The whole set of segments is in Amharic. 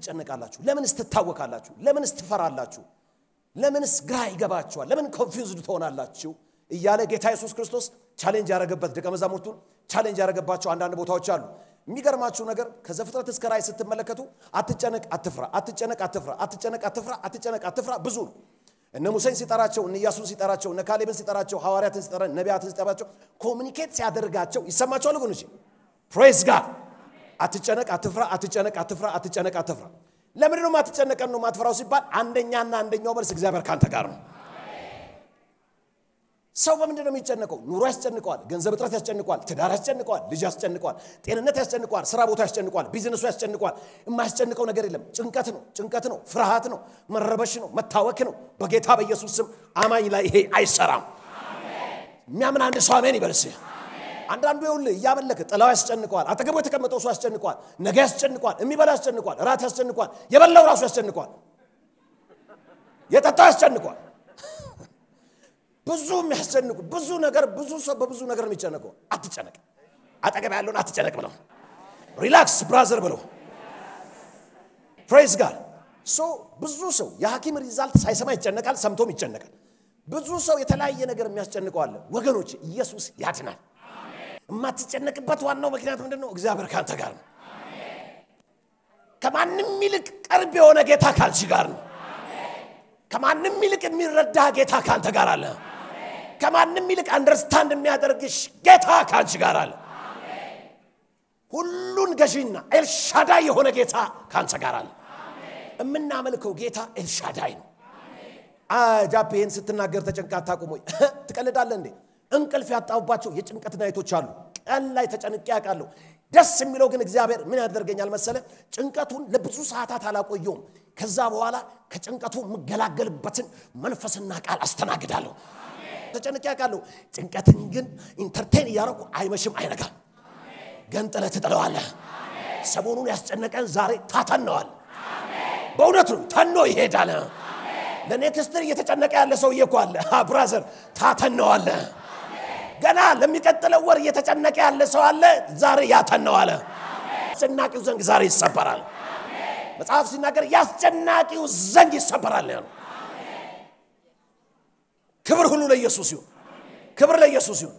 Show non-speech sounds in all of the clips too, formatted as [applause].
ትጨነቃላችሁ? ለምንስ ትታወካላችሁ? ለምንስ ትፈራላችሁ? ለምንስ ግራ ይገባችኋል? ለምን confused ትሆናላችሁ? እያለ ጌታ ኢየሱስ ክርስቶስ challenge ያደረገበት ደቀ መዛሙርቱን challenge ያደረገባቸው አንዳንድ ቦታዎች አሉ። የሚገርማችሁ ነገር ከዘፍጥረት እስከ ራእይ ስትመለከቱ አትጨነቅ፣ አትፍራ፣ አትጨነቅ፣ አትፍራ፣ አትጨነቅ፣ አትፍራ፣ አትጨነቅ፣ አትፍራ ብዙ ነው። እነ ሙሴን ሲጠራቸው፣ እነ ኢያሱን ሲጠራቸው፣ እነ ካሌብን ሲጠራቸው፣ ሐዋርያትን ሲጠራ፣ ነቢያትን ሲጠራቸው communicate ሲያደርጋቸው ይሰማቸዋል። ወገኖች praise God አትጨነቅ፣ አትፍራ፣ አትጨነቅ፣ አትፍራ፣ አትጨነቅ፣ አትፍራ። ለምንድን ነው ማትጨነቀን ነው ማትፈራው ሲባል አንደኛና አንደኛው መልስ እግዚአብሔር ካንተ ጋር ነው። ሰው በምንድን ነው የሚጨነቀው? ኑሮ ያስጨንቀዋል፣ ገንዘብ እጥረት ያስጨንቀዋል፣ ትዳር ያስጨንቀዋል፣ ልጅ ያስጨንቀዋል፣ ጤንነት ያስጨንቀዋል፣ ስራ ቦታ ያስጨንቀዋል፣ ቢዝነሱ ያስጨንቀዋል። የማያስጨንቀው ነገር የለም። ጭንቀት ነው፣ ጭንቀት ነው፣ ፍርሃት ነው፣ መረበሽ ነው፣ መታወክ ነው። በጌታ በኢየሱስ ስም አማኝ ላይ ይሄ አይሰራም። የሚያምን አንድ ሰው አሜን ይበልስ። አንዳንዱ ይኸውልህ እያመለከ ጥላው ያስጨንቀዋል፣ አጠገቡ የተቀመጠው ሰው ያስጨንቀዋል፣ ነገ ያስጨንቀዋል፣ የሚበላ ያስጨንቀዋል፣ ራት ያስጨንቀዋል፣ የበላው ራሱ ያስጨንቀዋል፣ የጠጣው ያስጨንቀዋል። ብዙ የሚያስጨንቁ ብዙ ነገር ብዙ ሰው በብዙ ነገር የሚጨነቀው። አትጨነቅ፣ አጠገብ ያለውን አትጨነቅ በለው relax brother በለው praise God so ብዙ ሰው የሐኪም result ሳይሰማ ይጨነቃል፣ ሰምቶም ይጨነቃል። ብዙ ሰው የተለያየ ነገር የሚያስጨንቀው ወገኖች ኢየሱስ ያድናል። የማትጨነቅበት ዋናው ምክንያት ምንድን ነው? እግዚአብሔር ከአንተ ጋር ነው። ከማንም ይልቅ ቅርብ የሆነ ጌታ ከአንቺ ጋር ነው። ከማንም ይልቅ የሚረዳ ጌታ ከአንተ ጋር አለ። ከማንም ይልቅ አንደርስታንድ የሚያደርግሽ ጌታ ከአንቺ ጋር አለ። ሁሉን ገዢና ኤልሻዳይ የሆነ ጌታ ከአንተ ጋር አለ። የምናመልከው ጌታ ኤልሻዳይ ነው። ጃፕ ይህን ስትናገር ተጨንቀህ አታቅም ወይ? [laughs] ትቀልዳለህ እንዴ? እንቅልፍ ያጣሁባቸው የጭንቀት night ኦች አሉ። ቀን ላይ ተጨንቄ ያውቃለሁ። ደስ የሚለው ግን እግዚአብሔር ምን ያደርገኛል መሰለ? ጭንቀቱን ለብዙ ሰዓታት አላቆየውም። ከዛ በኋላ ከጭንቀቱ የምገላገልበትን መንፈስና ቃል አስተናግዳለሁ። ተጨንቄ ያውቃለሁ። ጭንቀትን ግን entertain እያደረኩ አይመሽም አይነጋም። ገንጥለህ ትጥለዋለህ። ሰሞኑን ያስጨነቀን ዛሬ ታተነዋል። በእውነቱ ተኖ ይሄዳል። ለ next year እየተጨነቀ ያለ ሰውዬ እኮ አለ። brother ታተነዋለ። ገና ለሚቀጥለው ወር እየተጨነቀ ያለ ሰው አለ። ዛሬ ያተነዋለ። አስጨናቂው ዘንግ ዛሬ ይሰበራል። መጽሐፍ ሲናገር የአስጨናቂው ዘንግ ይሰበራል ያሉ። ክብር ሁሉ ለኢየሱስ ይሁን። ክብር ለኢየሱስ ይሁን።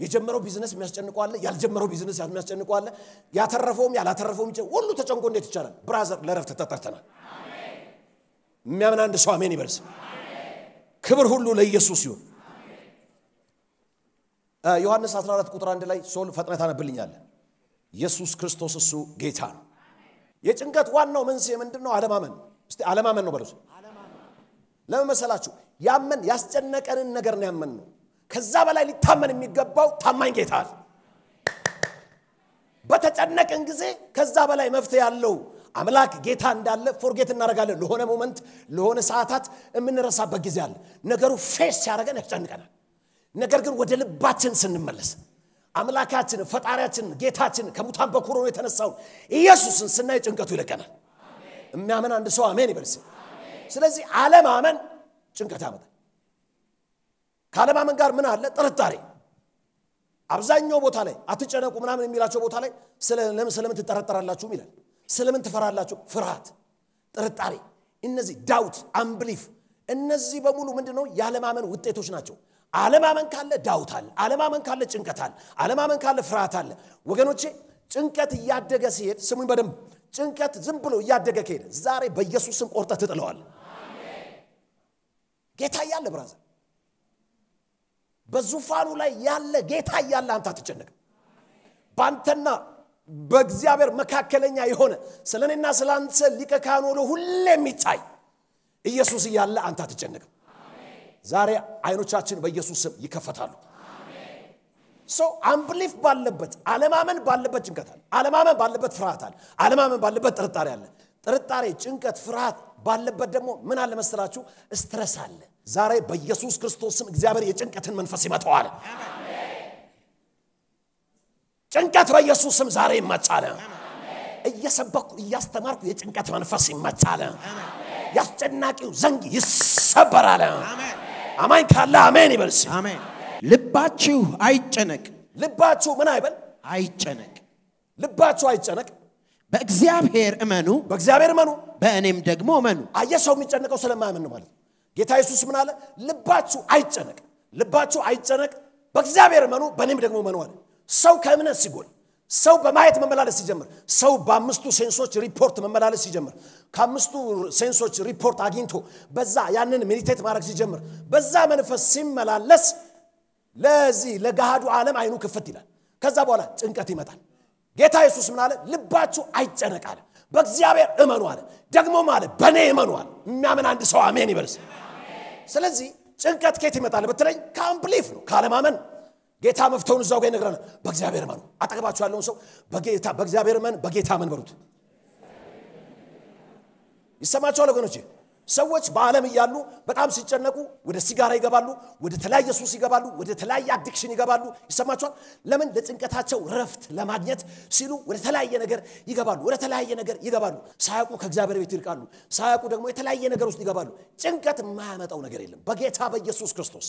የጀመረው ቢዝነስ የሚያስጨንቀው አለ። ያልጀመረው ቢዝነስ የሚያስጨንቀው አለ። ያተረፈውም ያላተረፈውም ሁሉ ተጨንቆ እንዴት ይቻላል? brother ለረፍት ተጠርተናል። የሚያምን አንድ ሰው አሜን ይበልስ። ክብር ሁሉ ለኢየሱስ ይሁን። ዮሐንስ 14 ቁጥር አንድ ላይ so በፍጥነት ታነብልኛለህ። ኢየሱስ ክርስቶስ እሱ ጌታ ነው። የጭንቀት ዋናው መንስኤ ምንድን ነው? አለማመን። እስቲ አለማመን ነው በለሱ። ለምን መሰላችሁ? ያመን ያስጨነቀንን ነገር ነው ያመን ነው። ከዛ በላይ ሊታመን የሚገባው ታማኝ ጌታ አለ። በተጨነቅን ጊዜ ከዛ በላይ መፍትሄ ያለው አምላክ ጌታ እንዳለ forget እናደርጋለን። ለሆነ moment ለሆነ ሰዓታት የምንረሳበት ጊዜ አለ። ነገሩ face ሲያደርገን ያስጨንቀናል። ነገር ግን ወደ ልባችን ስንመለስ አምላካችን፣ ፈጣሪያችን፣ ጌታችን ከሙታን በኩር ሆኖ የተነሳውን ኢየሱስን ስናይ ጭንቀቱ ይለቀናል። የሚያምን አንድ ሰው አሜን ይበልስ። ስለዚህ አለማመን ጭንቀት ያመጣል። ከአለማመን ጋር ምን አለ? ጥርጣሬ። አብዛኛው ቦታ ላይ አትጨነቁ ምናምን የሚላቸው ቦታ ላይ ስለምን ትጠረጠራላችሁ ይላል። ስለምን ትፈራላችሁ? ፍርሃት፣ ጥርጣሬ፣ እነዚህ doubt፣ unbelief፣ እነዚህ በሙሉ ምንድን ነው? የአለማመን ውጤቶች ናቸው። አለማመን ካለ ዳውት አለ። አለማመን ካለ ጭንቀት አለ። አለማመን ካለ ፍርሃት አለ። ወገኖቼ ጭንቀት እያደገ ሲሄድ ስሙኝ በደንብ ጭንቀት ዝም ብሎ እያደገ ከሄደ ዛሬ በኢየሱስ ስም ቆርጠህ ትጥለዋል። ጌታ እያለ ብራዘር፣ በዙፋኑ ላይ ያለ ጌታ እያለ አንተ አትጨነቅም። በአንተና በእግዚአብሔር መካከለኛ የሆነ ስለ እኔና ስለ አንተ ሊቀ ካህን ሆኖ ሁሌ የሚታይ ኢየሱስ እያለ አንተ አትጨነቅም። ዛሬ አይኖቻችን በኢየሱስ ስም ይከፈታሉ። ሰው unbelief ባለበት አለማመን ባለበት ጭንቀት አለ። አለማመን ባለበት ፍርሃት አለ። አለማመን ባለበት ጥርጣሬ አለ። ጥርጣሬ፣ ጭንቀት፣ ፍርሃት ባለበት ደግሞ ምን አለ መሰላችሁ? stress አለ። ዛሬ በኢየሱስ ክርስቶስ ስም እግዚአብሔር የጭንቀትን መንፈስ ይመታዋል። ጭንቀት በኢየሱስ ስም ዛሬ ይመታል። እየሰበኩ እያስተማርኩ የጭንቀት መንፈስ ይመታል። የአስጨናቂው ዘንግ ይሰበራል። አማኝ ካለ አሜን ይበልስ። አሜን። ልባችሁ አይጨነቅ ልባችሁ ምን አይበል? አይጨነቅ። ልባችሁ አይጨነቅ። በእግዚአብሔር እመኑ፣ በእግዚአብሔር እመኑ። በእኔም ደግሞ እመኑ። አየህ ሰው የሚጨነቀው ስለማያምን ነው ማለት ነው። ጌታ ኢየሱስ ምን አለ? ልባችሁ አይጨነቅ፣ ልባችሁ አይጨነቅ፣ በእግዚአብሔር እመኑ፣ በእኔም ደግሞ እመኑ አለ። ሰው ከእምነት ሲጎል፣ ሰው በማየት መመላለስ ሲጀምር፣ ሰው በአምስቱ ሴንሶች ሪፖርት መመላለስ ሲጀምር፣ ከአምስቱ ሴንሶች ሪፖርት አግኝቶ በዛ ያንን ሜዲቴት ማድረግ ሲጀምር፣ በዛ መንፈስ ሲመላለስ ለዚህ ለገሃዱ ዓለም አይኑ ክፍት ይላል። ከዛ በኋላ ጭንቀት ይመጣል። ጌታ ኢየሱስ ምን አለ? ልባችሁ አይጨነቅ አለ። በእግዚአብሔር እመኑ አለ። ደግሞም አለ በእኔ እመኑ አለ። የሚያምን አንድ ሰው አሜን ይበልስ። ስለዚህ ጭንቀት ከየት ይመጣል ብትለኝ ከአምፕሊፍ ነው፣ ካለማመን። ጌታ መፍተውን እዛው ጋር ይነግረናል። በእግዚአብሔር እመኑ። አጠገባችሁ ያለውን ሰው በጌታ በእግዚአብሔር እመን፣ በጌታ እመን በሉት። ይሰማቸዋል ወገኖቼ። ሰዎች በዓለም እያሉ በጣም ሲጨነቁ ወደ ሲጋራ ይገባሉ፣ ወደ ተለያየ ሱስ ይገባሉ፣ ወደ ተለያየ አዲክሽን ይገባሉ። ይሰማቸዋል። ለምን? ለጭንቀታቸው ረፍት ለማግኘት ሲሉ ወደ ተለያየ ነገር ይገባሉ፣ ወደ ተለያየ ነገር ይገባሉ። ሳያውቁ ከእግዚአብሔር ቤት ይርቃሉ፣ ሳያውቁ ደግሞ የተለያየ ነገር ውስጥ ይገባሉ። ጭንቀት የማያመጣው ነገር የለም። በጌታ በኢየሱስ ክርስቶስ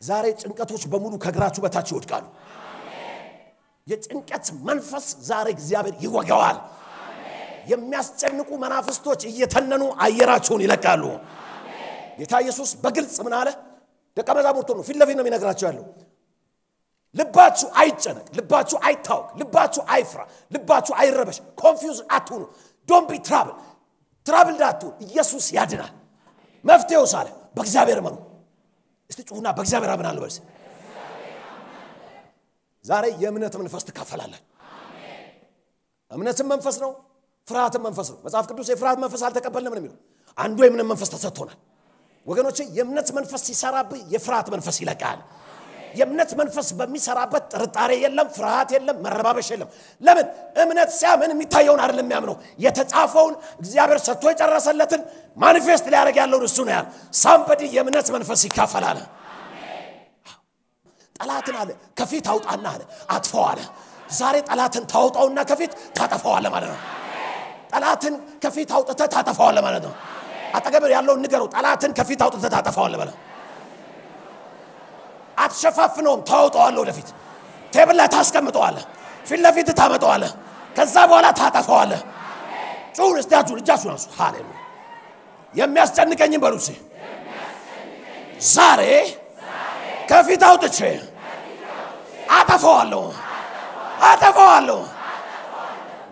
ዛሬ ጭንቀቶች በሙሉ ከእግራችሁ በታች ይወድቃሉ። የጭንቀት መንፈስ ዛሬ እግዚአብሔር ይወገዋል። የሚያስጨንቁ መናፍስቶች እየተነኑ አየራቸውን ይለቃሉ። ጌታ ኢየሱስ በግልጽ ምን አለ? ደቀ መዛሙርቱ ነው ፊት ለፊት ነው የሚነግራቸው ያለው። ልባችሁ አይጨነቅ፣ ልባችሁ አይታወክ፣ ልባችሁ አይፍራ፣ ልባችሁ አይረበሽ፣ confuse አትሁኑ። don't be trouble trouble እንዳትሁን። ኢየሱስ ያድናል። መፍትሄው ሳለ በእግዚአብሔር እመኑ። እስቲ ጩሁና በእግዚአብሔር አምናለሁ በል። ዛሬ የእምነት መንፈስ ትካፈላለን። እምነትም መንፈስ ነው፣ ፍርሃትም መንፈስ ነው። መጽሐፍ ቅዱስ የፍርሃት መንፈስ አልተቀበልንም ነው የሚለው። አንዱ የእምነት መንፈስ ተሰጥቶናል። ወገኖቼ የእምነት መንፈስ ሲሰራብህ የፍርሃት መንፈስ ይለቃል። የእምነት መንፈስ በሚሰራበት ጥርጣሬ የለም፣ ፍርሃት የለም፣ መረባበሽ የለም። ለምን? እምነት ሲያምን የሚታየውን አይደለም የሚያምነው፣ የተጻፈውን እግዚአብሔር ሰጥቶ የጨረሰለትን manifest ሊያደርግ ያለውን እሱ ነው ያል። somebody የእምነት መንፈስ ይካፈላል። ጠላትን አለ ከፊት አውጣና አለ አጥፈው ዛሬ ጠላትን ታውጣውና ከፊት ታጠፈዋለ ማለት ነው። ጠላትን ከፊት አውጥተህ ታጠፈዋለ ማለት ነው። አጠገብ ያለውን ንገረው፣ ጠላትን ከፊት አውጥተህ ታጠፈዋለ ማለት ነው። አትሸፋፍነውም፣ ታወጣዋለህ ወደፊት። ቴብል ላይ ታስቀምጠዋለህ፣ ፊት ለፊት ታመጠዋለህ። ከዛ በኋላ ታጠፈዋለህ። ጩሁን እስቲያችሁን እጃችሁን አንሱ።! የሚያስጨንቀኝም በሉ ዛሬ ከፊት አውጥቼ አጠፈዋለሁ አጠፈዋለሁ።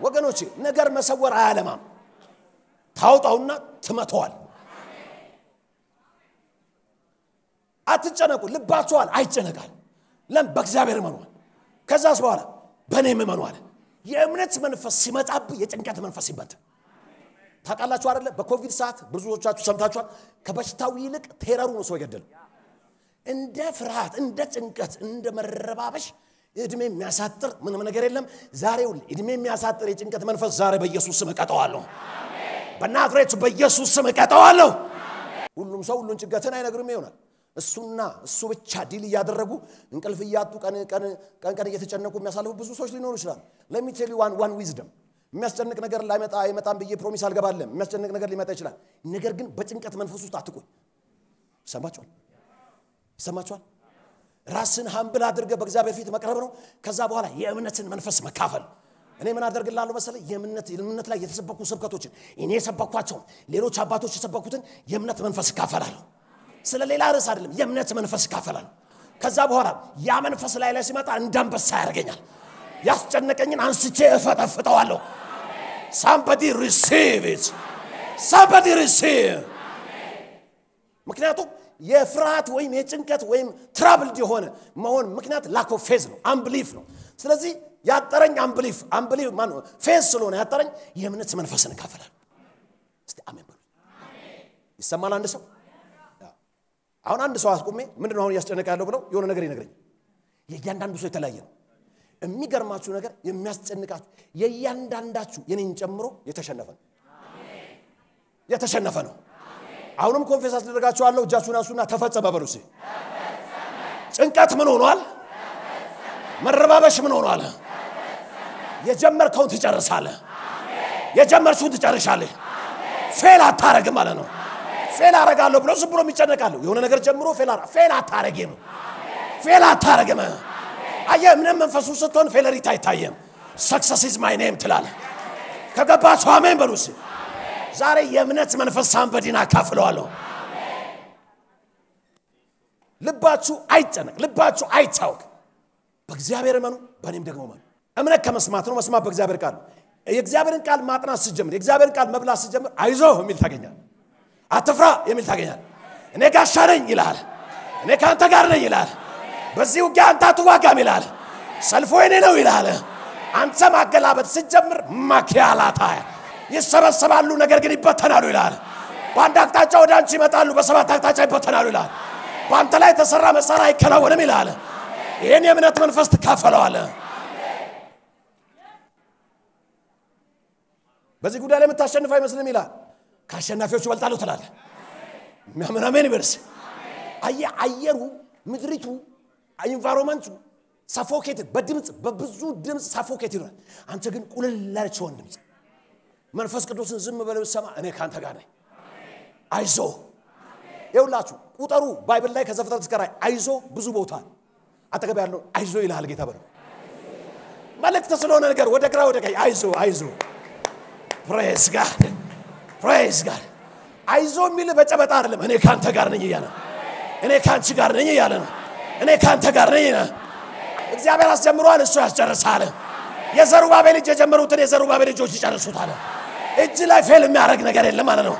ወገኖቼ ነገር መሰወር አያለማም። ታውጣውና ትመተዋል። አትጨነቁ፣ ልባችኋል አይጨነቃል። ለም በእግዚአብሔር እመኗል። ከዛስ በኋላ በእኔም እመኗል። የእምነት መንፈስ ሲመጣብህ የጭንቀት መንፈስ ይበተን። ታውቃላችሁ አይደለ? በኮቪድ ሰዓት ብዙዎቻችሁ ሰምታችኋል። ከበሽታው ይልቅ ቴረሩ ነው ሰው የገደለው። እንደ ፍርሃት፣ እንደ ጭንቀት፣ እንደ መረባበሽ እድሜ የሚያሳጥር ምንም ነገር የለም። ዛሬው እድሜ የሚያሳጥር የጭንቀት መንፈስ ዛሬ በኢየሱስ ስም እቀጠዋለሁ። በናዝሬቱ በኢየሱስ ስም እቀጠዋለሁ። ሁሉም ሰው ሁሉን ጭንቀትን አይነግርም ይሆናል። እሱና እሱ ብቻ deal እያደረጉ እንቅልፍ እያጡ ቀን ቀን እየተጨነቁ የሚያሳልፉ ብዙ ሰዎች ሊኖሩ ይችላሉ። let me tell one one wisdom የሚያስጨንቅ ነገር ላይመጣ አይመጣም ብዬ promise አልገባለም። የሚያስጨንቅ ነገር ሊመጣ ይችላል። ነገር ግን በጭንቀት መንፈስ ውስጥ አትቆይ። ይሰማችኋል? ይሰማችኋል? ራስን humble አድርገህ በእግዚአብሔር ፊት መቅረብ ነው። ከዛ በኋላ የእምነትን መንፈስ መካፈል። እኔ ምን አደርግልሃለሁ መሰለህ? የእምነት ላይ የተሰበኩ ስብከቶችን እኔ የሰበኳቸውን ሌሎች አባቶች የሰበኩትን የእምነት መንፈስ እካፈላለሁ። ስለ ሌላ ርዕስ አይደለም፣ የእምነት መንፈስ እካፈላለሁ። ከዛ በኋላ ያ መንፈስ ላይ ላይ ሲመጣ እንደ አንበሳ ያደርገኛል። ያስጨነቀኝን አንስቼ እፈጠፍጠዋለሁ። Somebody receive it somebody receive ምክንያቱም የፍርሃት ወይም የጭንቀት ወይም troubled የሆነ መሆን ምክንያት lack of faith ነው፣ unbelief ነው። ስለዚህ ያጠረኝ unbelief unbelief ማን faith ስለሆነ ያጠረኝ የእምነት መንፈስን እካፈላለሁ። እስቲ አሜን ይሰማል አንድ ሰው አሁን አንድ ሰው አስቁሜ ምንድን ነው አሁን እያስጨነቀ ያለው ብለው የሆነ ነገር ይነግረኝ። የእያንዳንዱ ሰው የተለያየ ነው። የሚገርማችሁ ነገር የሚያስጨንቃችሁ የእያንዳንዳችሁ የኔን ጨምሮ የተሸነፈ ነው የተሸነፈ ነው። አሁንም confess አስደረጋችኋለሁ። እጃችሁን አንሱና ተፈጸመ በሉ ጭንቀት ምን ሆኗል? መረባበሽ ምን ሆኗል? የጀመርከውን ትጨርሳለህ። የጀመርሽውን ትጨርሻለህ። fail አታረግም ማለት ነው። fail አረጋለሁ ብሎ ዝም ብሎ የሚጨነቃለሁ። የሆነ ነገር ጀምሮ fail fail fail አታረግም። አየህ፣ እምነት መንፈሱ ስትሆን failure ኢት አይታይም። Success is my name ትላለህ። ከገባችሁ አሜን በሉ እስኪ። ዛሬ የእምነት መንፈስ somebody ን አካፍለዋለሁ። ልባችሁ አይጨነቅ፣ ልባችሁ አይታወክ። በእግዚአብሔር እመኑ፣ በእኔም ደግሞ እመኑ። እምነት ከመስማት ነው፣ መስማት በእግዚአብሔር ቃል የእግዚአብሔርን ቃል ማጥናት ስትጀምር፣ የእግዚአብሔርን ቃል መብላት ስትጀምር፣ አይዞ የሚል ታገኛል። አትፍራ የሚል ታገኛል። እኔ ጋሻ ነኝ ይላል። እኔ ከአንተ ጋር ነኝ ይላል። በዚህ ውጊያ አንተ አትዋጋም ይላል። ሰልፎ የኔ ነው ይላል። አንተ ማገላበጥ ስትጀምር ማኪያላታ ይሰበሰባሉ፣ ነገር ግን ይበተናሉ ይላል። በአንድ አቅጣጫ ወደ አንቺ ይመጣሉ፣ በሰባት አቅጣጫ ይበተናሉ ይላል። በአንተ ላይ የተሰራ መሳሪያ አይከናወንም ይላል። ይህን የእምነት መንፈስ ትካፈለዋለህ። በዚህ ጉዳይ ላይ የምታሸንፍ አይመስልም ይላል። ከአሸናፊዎቹ ይበልጣሉ ትላለህ። የሚያምን አሜን ይበልስ። አየ አየሩ፣ ምድሪቱ፣ environment ኡ suffocate በድምፅ በብዙ ድምፅ suffocate ይሆናል። አንተ ግን ቁልል ያለችውን ድምፅ መንፈስ ቅዱስን ዝም በለው ሰማ። እኔ ከአንተ ጋር ነኝ፣ አይዞ ይውላችሁ ቁጠሩ። Bible ላይ ከዘፍጥረት እስከ ራዕይ አይዞ ብዙ ቦታ አጠገብ ያለው አይዞ ይልሃል ጌታ በለው። መልእክት ስለሆነ ነገር ወደ ግራ ወደ ቀኝ አይዞ አይዞ። Praise God praise God። አይዞ የሚል በጨበጣ አይደለም። እኔ ከአንተ ጋር ነኝ እያለ እኔ ከአንቺ ጋር ነኝ እያለ ነው። እኔ ከአንተ ጋር ነኝ ነ እግዚአብሔር አስጀምሯል፣ እሱ ያስጨርሳል። የዘሩባቤል ልጅ የጀመሩትን የዘሩባቤል ልጆች ይጨርሱታል። እጅ ላይ fail የሚያደርግ ነገር የለም ማለት ነው።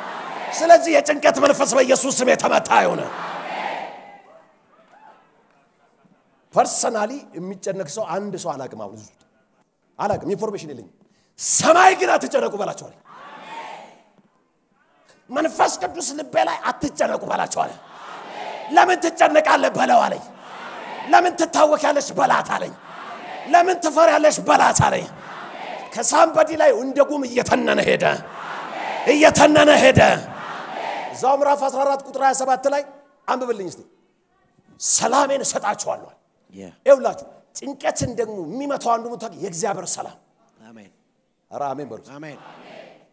ስለዚህ የጭንቀት መንፈስ በኢየሱስ ስም የተመታ የሆነ personally የሚጨነቅ ሰው አንድ ሰው አላቅም። አሁን አላቅም፣ information የለኝም። ሰማይ ግን አትጨነቁ በላቸዋል። መንፈስ ቅዱስ ልቤ ላይ አትጨነቁ በላቸዋል። ለምን ትጨነቃለህ በለው አለኝ። ለምን ትታወቂያለሽ በላት አለኝ። ለምን ትፈሪያለሽ በላት አለኝ። ከሳምበዲ ላይ እንደ ጉም እየተነነ ሄደ፣ እየተነነ ሄደ። እዛው ምዕራፍ 14 ቁጥር 27 ላይ አንብብልኝ እስቲ። ሰላሜን እሰጣችኋለሁ። ይውላችሁ ጭንቀትን ደግሞ የሚመታው አንዱ ምታ የእግዚአብሔር ሰላም። አሜን ኧረ አሜን በሉ። አሜን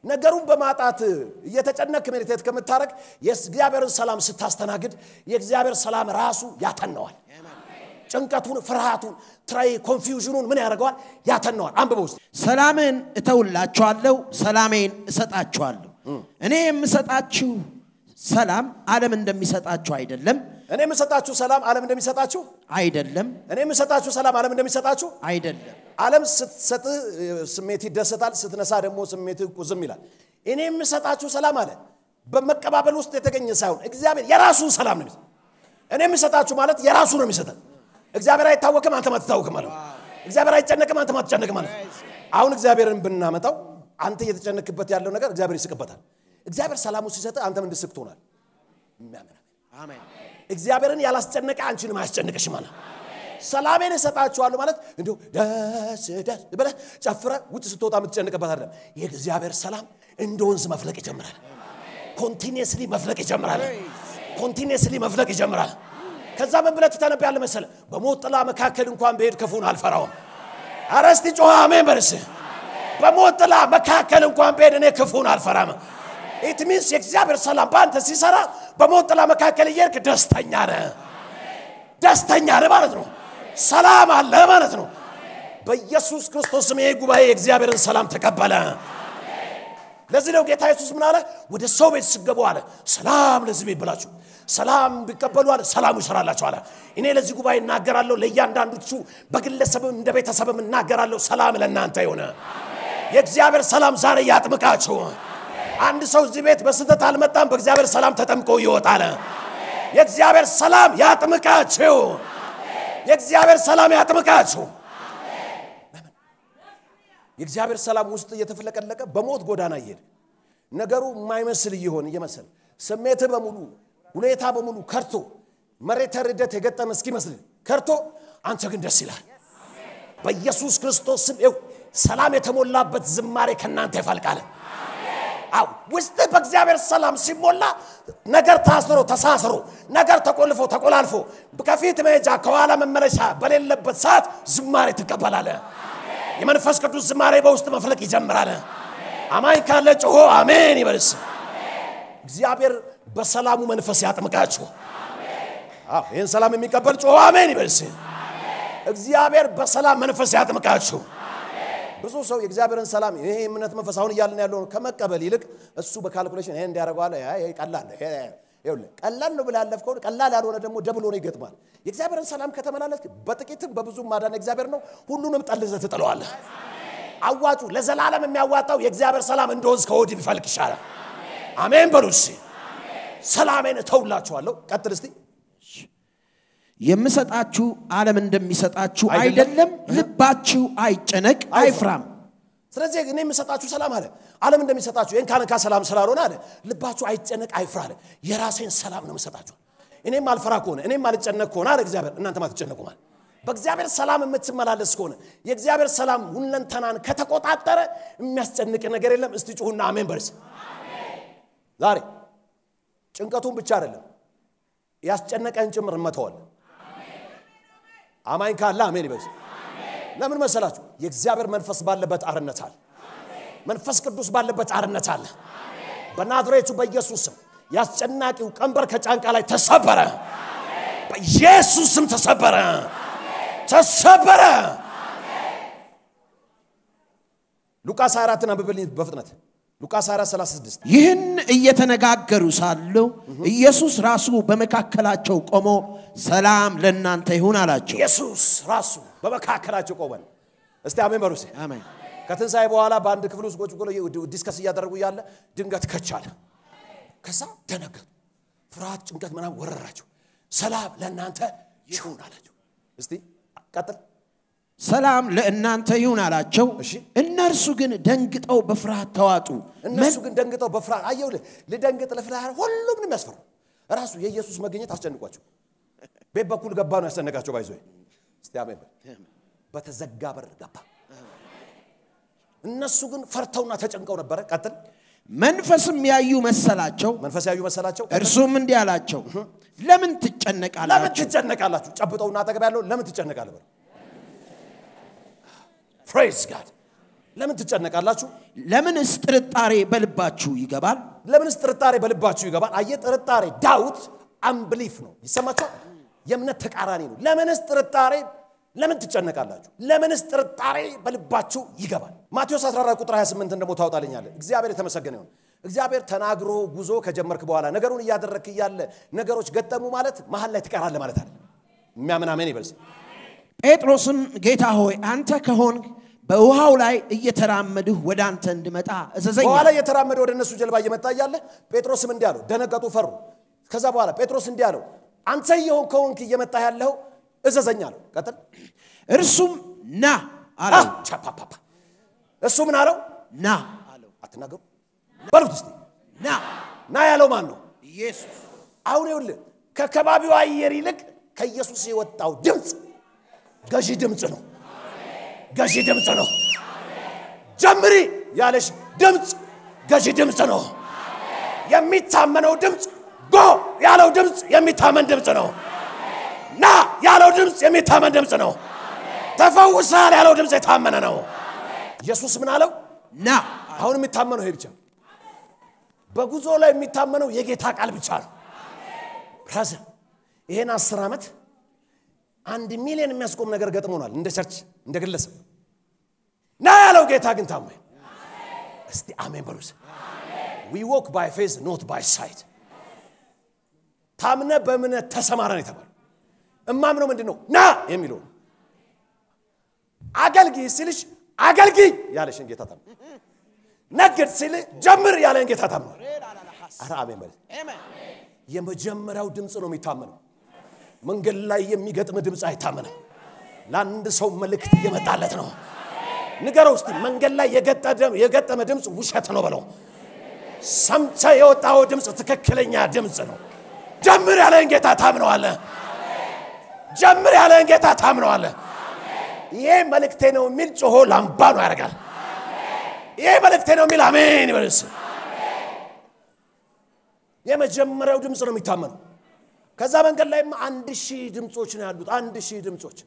ነገሩን በማጣት እየተጨነቅ ሜዲቴት ከምታደረግ የእግዚአብሔርን ሰላም ስታስተናግድ የእግዚአብሔር ሰላም ራሱ ያተነዋል። ጭንቀቱን፣ ፍርሃቱን፣ ትራይ ኮንፊውዥኑን ምን ያደርገዋል? ያተነዋል። አንብበ ውስጥ ሰላምን እተውላችኋለሁ፣ ሰላሜን እሰጣችኋለሁ። እኔ የምሰጣችሁ ሰላም ዓለም እንደሚሰጣችሁ አይደለም እኔ የምሰጣችሁ ሰላም ዓለም እንደሚሰጣችሁ አይደለም እኔ የምሰጣችሁ ሰላም ዓለም እንደሚሰጣችሁ አይደለም። ዓለም ስትሰጥ ስሜት ይደሰታል፣ ስትነሳ ደግሞ ስሜት ቁዝም ይላል። እኔ የምሰጣችሁ ሰላም አለ በመቀባበል ውስጥ የተገኘ ሳይሆን እግዚአብሔር የራሱን ሰላም ነው እኔ የምሰጣችሁ ማለት የራሱ ነው የሚሰጠን። እግዚአብሔር አይታወቅም፣ አንተም አትታወቅም ማለት እግዚአብሔር አይጨነቅም፣ አንተም አትጨነቅም ማለት አሁን እግዚአብሔርን ብናመጣው አንተ እየተጨነክበት ያለው ነገር እግዚአብሔር ይስቅበታል። እግዚአብሔር ሰላሙ ሲሰጥ አንተም እንድስቅ ትሆናል። አሜን እግዚአብሔርን ያላስጨነቀ አንቺንም አያስጨንቅሽ ማለት ሰላሜን እሰጣችኋለሁ ማለት እንዲሁ ደስ ደስ ብለህ ጨፍረህ ውጭ ስትወጣ የምትጨንቅበት አይደለም። የእግዚአብሔር ሰላም እንደ ወንዝ መፍለቅ ይጀምራል። continuously መፍለቅ ይጀምራል። continuously መፍለቅ ይጀምራል። ከዛ ምን ብለህ ትተነብያለህ መሰለህ? በሞት ጥላ መካከል እንኳን ብሄድ ክፉን አልፈራውም። ኧረ እስቲ ጮኸ አሜን በልስ በሞት ጥላ መካከል እንኳን ብሄድ እኔ ክፉን አልፈራም። It means የእግዚአብሔር ሰላም በአንተ ሲሰራ በሞት ጥላ መካከል እየሄድክ ደስተኛ ነህ። ደስተኛ ነህ ማለት ነው። ሰላም አለ ማለት ነው። በኢየሱስ ክርስቶስም ይሄ ጉባኤ የእግዚአብሔርን ሰላም ተቀበለ። ለዚህ ነው ጌታ ኢየሱስ ምን አለ? ወደ ሰው ቤት ስገቡ አለ ሰላም ለዚህ ቤት ብላችሁ ሰላም ቢቀበሉ አለ ሰላሙ ይሰራላችሁ አለ። እኔ ለዚህ ጉባኤ እናገራለሁ፣ ለእያንዳንዶቹ በግለሰብም እንደ ቤተሰብም እናገራለሁ። ሰላም ለእናንተ የሆነ የእግዚአብሔር ሰላም ዛሬ ያጥምቃችሁ። አንድ ሰው እዚህ ቤት በስህተት አልመጣም፣ በእግዚአብሔር ሰላም ተጠምቆ ይወጣል። የእግዚአብሔር ሰላም ያጥምቃችሁ። የእግዚአብሔር ሰላም ያጥምቃችሁ። የእግዚአብሔር ሰላም ውስጥ እየተፍለቀለቀ በሞት ጎዳና እየሄድ ነገሩ የማይመስል እየሆን እየመሰል ስሜት በሙሉ ሁኔታ በሙሉ ከርቶ መሬት ርደት የገጠመ እስኪመስል ከርቶ አንተ ግን ደስ ይላል። በኢየሱስ ክርስቶስ ስም ሰላም የተሞላበት ዝማሬ ከእናንተ ይፈልቃል። አው ውስጥ በእግዚአብሔር ሰላም ሲሞላ ነገር ታስሮ ተሳስሮ ነገር ተቆልፎ ተቆላልፎ ከፊት መሄጃ ከኋላ መመለሻ በሌለበት ሰዓት ዝማሬ ትቀበላለህ። የመንፈስ ቅዱስ ዝማሬ በውስጥ መፍለቅ ይጀምራል። አማኝ ካለ ጮሆ አሜን ይበልስ። እግዚአብሔር በሰላሙ መንፈስ ያጥምቃችሁ። ይህን ሰላም የሚቀበል ጮሆ አሜን ይበልስ። እግዚአብሔር በሰላም መንፈስ ያጥምቃችሁ። ብዙ ሰው የእግዚአብሔርን ሰላም ይሄ እምነት መንፈስ አሁን እያልን ያለው ከመቀበል ይልቅ እሱ በ calculation ይሄ እንዲያደርገዋለ ቀላል ቀላል ነው ብለህ ያለፍከው ቀላል ያልሆነ ደግሞ double ሆኖ ይገጥማል። የእግዚአብሔርን ሰላም ከተመላለስ በጥቂትም በብዙም ማዳን እግዚአብሔር ነው። ሁሉንም ጠልዘህ ትጥለዋለህ። አዋጩ ለዘላለም የሚያዋጣው የእግዚአብሔር ሰላም እንደወንዝ ከወዲህ ቢፈልቅ ይሻላል። አሜን በሉ ሰላሜን እተውላችኋለሁ። ቀጥል እስቲ። የምሰጣችሁ ዓለም እንደሚሰጣችሁ አይደለም። ልባችሁ አይጨነቅ አይፍራም። ስለዚህ እኔ የምሰጣችሁ ሰላም አለ። ዓለም እንደሚሰጣችሁ ይህን ካነካ ሰላም ስላልሆነ አለ። ልባችሁ አይጨነቅ አይፍራ አለ። የራሴን ሰላም ነው የምሰጣችሁ። እኔም አልፈራ ከሆነ እኔም አልጨነቅ ከሆነ አለ እግዚአብሔር። እናንተም አትጨነቁ ማለት በእግዚአብሔር ሰላም የምትመላለስ ከሆነ የእግዚአብሔር ሰላም ሁለንተናን ከተቆጣጠረ የሚያስጨንቅ ነገር የለም። እስቲ ጩሁና አሜን በርስ። ዛሬ ጭንቀቱን ብቻ አይደለም ያስጨነቀን ጭምር እንመተዋለን አማኝ ካለ አሜን ይበዝ ለምን መሰላችሁ? የእግዚአብሔር መንፈስ ባለበት አርነት አለ። መንፈስ ቅዱስ ባለበት አርነት አለ። በናዝሬቱ በኢየሱስ ስም ያስጨናቂው ቀንበር ከጫንቃ ላይ ተሰበረ። በኢየሱስ ስም ተሰበረ። ተሰበረ። ሉቃስ 24 አንብብልኝ በፍጥነት ሉቃስ 24 36 ይህን እየተነጋገሩ ሳሉ ኢየሱስ ራሱ በመካከላቸው ቆሞ ሰላም ለእናንተ ይሁን አላቸው። ኢየሱስ ራሱ በመካከላቸው ቆመን። እስቲ አሜን በሉ አሜን። ከትንሣኤ በኋላ በአንድ ክፍል ውስጥ ቁጭ ብሎ discuss እያደረጉ እያለ ድንገት ከቻለ ከዛ ደነገጡ ፍርሃት ጭንቀት ምናምን ወረራቸው። ሰላም ለእናንተ ይሁን አላቸው። እስቲ ቀጥል ሰላም ለእናንተ ይሁን አላቸው። እነርሱ ግን ደንግጠው በፍርሃት ተዋጡ። እነሱ ግን ደንግጠው በፍርሃት አየው ልደንግጥ ለፍርሃት ሁሉም ነው የሚያስፈሩ። ራሱ የኢየሱስ መገኘት አስጨንቋቸው። ቤት በኩል ገባ ነው ያስጨነቃቸው? ባይዞ እስቲ አሜን በል። በተዘጋ በር ገባ። እነሱ ግን ፈርተውና ተጨንቀው ነበረ። ቀጥል። መንፈስም ያዩ መሰላቸው። መንፈስ ያዩ መሰላቸው? እርሱም እንዲህ አላቸው፣ ለምን ለምን ትጨነቃላችሁ? ትጨነቃላችሁ? ጨብጠውና አጠገብ ያለው ለምን ትጨነቃለህ Praise God ለምን ትጨነቃላችሁ? ለምንስ ጥርጣሬ በልባችሁ ይገባል? ለምንስ ጥርጣሬ በልባችሁ ይገባል? አየ ጥርጣሬ doubt unbelief ነው። ይሰማችኋል? የእምነት ተቃራኒ ነው። ለምንስ ጥርጣሬ? ለምን ትጨነቃላችሁ? ለምንስ ጥርጣሬ በልባችሁ ይገባል? ማቴዎስ 14 ቁጥር 28 ደግሞ ታወጣልኛለ እግዚአብሔር የተመሰገነ ይሁን። እግዚአብሔር ተናግሮ ጉዞ ከጀመርክ በኋላ ነገሩን እያደረግክ እያለ ነገሮች ገጠሙ ማለት መሀል ላይ ትቀራለህ ማለት አለ የሚያምን አሜን ይበልስ ጴጥሮስም ጌታ ሆይ አንተ ከሆንክ በውሃው ላይ እየተራመድህ ወደ አንተ እንድመጣ እዘዘኝ። በኋላ እየተራመደ ወደ እነሱ ጀልባ እየመጣ እያለ ጴጥሮስም እንዲህ አለው ደነገጡ ፈሩ። ከዛ በኋላ ጴጥሮስ እንዲህ አለው አንተ የሆን ከሆንክ እየመጣ ያለው እዘዘኝ አለው። ቀጥል። እርሱም ና አለው። ቻፓፓፓ እሱ ምን አለው? ና አለው። አትናገሩ። በሉት እስቲ። ና ና ያለው ማን ነው? ኢየሱስ። አሁን ይኸውልህ ከከባቢው አየር ይልቅ ከኢየሱስ የወጣው ድምፅ ገዢ ድምፅ ነው። ገዢ ድምፅ ነው። ጀምሪ ያለሽ ድምፅ ገዢ ድምፅ ነው። የሚታመነው ድምፅ ጎ ያለው ድምፅ የሚታመን ድምፅ ነው። ና ያለው ድምፅ የሚታመን ድምፅ ነው። ተፈውሳል ያለው ድምፅ የታመነ ነው። ኢየሱስ ምን አለው? ና አሁን የሚታመነው ይሄ ብቻ በጉዞ ላይ የሚታመነው የጌታ ቃል ብቻ ነው። Brother ይሄን አስር ዓመት አንድ ሚሊዮን የሚያስቆም ነገር ገጥሞናል እንደ church እንደ ግለሰብ። ና ያለው ጌታ ግን ታማኝ። እስቲ አሜን በሉስ we walk by faith not by sight ታምነ በእምነት ተሰማራ ነው የተባለው። እማምነው ምንድን ነው? ና የሚለው አገልግይ ሲልሽ አገልግይ ያለሽን ጌታ ታምነ ነግድ ሲል ጀምር ያለን ጌታ ታምነ ኧረ አሜን በል የመጀመሪያው ድምፅ ነው የሚታመነው መንገድ ላይ የሚገጥም ድምፅ አይታመንም። ለአንድ ሰው መልእክት እየመጣለት ነው። ንገረው እስቲ መንገድ ላይ የገጠመ ድምፅ ውሸት ነው በለው። ሰምተ የወጣው ድምፅ ትክክለኛ ድምፅ ነው። ጀምር ያለን ጌታ ታምነዋለ ጀምር ያለን ጌታ ታምነዋለ ይሄ መልእክቴ ነው የሚል ጮሆ ላምባ ነው ያደርጋል። ይሄ መልእክቴ ነው የሚል አሜን ይበልስ የመጀመሪያው ድምፅ ነው የሚታመነው ከዛ መንገድ ላይም አንድ ሺህ ድምፆች ነው ያሉት። አንድ ሺህ ድምፆች